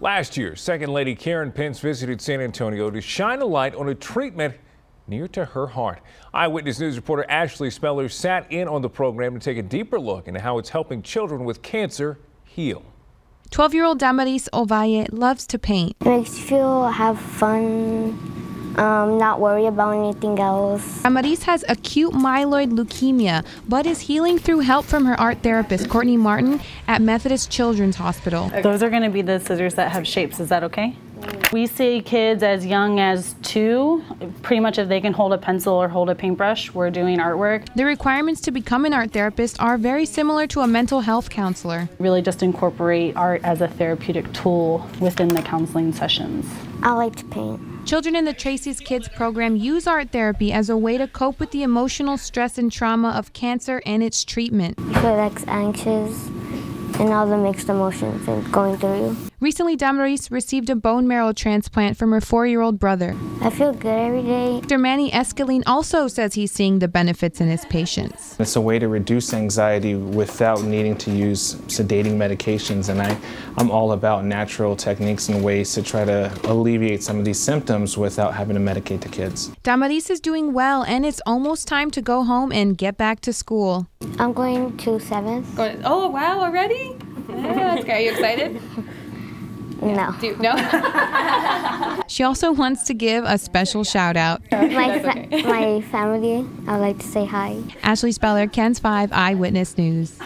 Last year, Second Lady Karen Pence visited San Antonio to shine a light on a treatment near to her heart. Eyewitness News reporter Ashley Speller sat in on the program to take a deeper look into how it's helping children with cancer heal. 12 year old Damaris Ovalle loves to paint. It makes you feel have fun, um, not worry about anything else. Damaris has acute myeloid leukemia, but is healing through help from her art therapist, Courtney Martin, at Methodist Children's Hospital. Those are going to be the scissors that have shapes. Is that okay? We see kids as young as two, pretty much if they can hold a pencil or hold a paintbrush, we're doing artwork. The requirements to become an art therapist are very similar to a mental health counselor. Really just incorporate art as a therapeutic tool within the counseling sessions. I like to paint. Children in the Tracy's Kids program use art therapy as a way to cope with the emotional stress and trauma of cancer and its treatment. Like anxious and all the mixed emotions and going through you. Recently, Damaris received a bone marrow transplant from her four year old brother. I feel good every day. Dr. Manny Escaline also says he's seeing the benefits in his patients. It's a way to reduce anxiety without needing to use sedating medications, and I, I'm all about natural techniques and ways to try to alleviate some of these symptoms without having to medicate the kids. Damaris is doing well, and it's almost time to go home and get back to school. I'm going to seventh. Going, oh, wow, already? Yeah, that's great. Are you excited? No. Do you, no? She also wants to give a special shout out. My, fa- okay. my family, I would like to say hi. Ashley Speller, KENS 5 Eyewitness News.